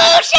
Yes!